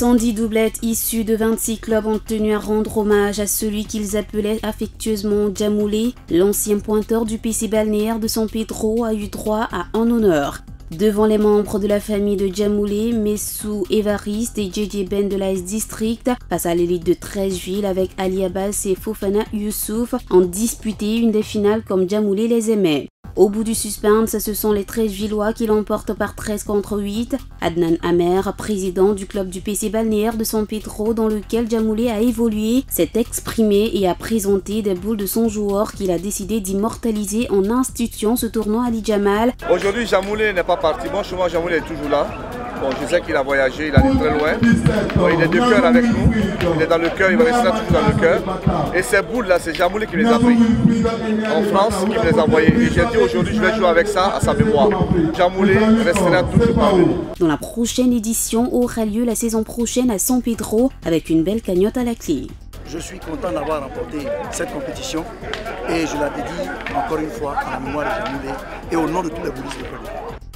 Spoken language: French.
110 doublettes issues de 26 clubs ont tenu à rendre hommage à celui qu'ils appelaient affectueusement Jamoulé. L'ancien pointeur du PC balnéaire de San Pedro a eu droit à un honneur. Devant les membres de la famille de Jamoulé, Messou Evariste et JJ Ben de l'Ice District, face à l'élite de 13 villes avec Ali Abbas et Fofana Youssouf, ont disputé une des finales comme Jamoulé les aimait. Au bout du suspense, ce sont les 13 Villois qui l'emportent par 13 contre 8. Adnan Amer, président du club du PC balnéaire de San Pedro dans lequel Jamoulé a évolué, s'est exprimé et a présenté des boules de son joueur qu'il a décidé d'immortaliser en instituant ce tournoi Ali Jamal. Aujourd'hui, Jamoulé n'est pas parti. Bon, moi, Jamoulé est toujours là. Bon, je sais qu'il a voyagé, il a allé très loin. il est de cœur avec nous. Il est dans le cœur, il va rester toujours dans le cœur. Et ces boules-là, c'est Jamoulé qui les a pris. En France, qui me les a envoyées. Et j'ai dit aujourd'hui, je vais jouer avec ça à sa mémoire. Jamoulé restera toujours parmi nous. Dans la prochaine édition aura lieu la saison prochaine à San Pedro avec une belle cagnotte à la clé. Je suis content d'avoir remporté cette compétition et je la dédie encore une fois à la mémoire de Jamoulé et au nom de tous les boulistes de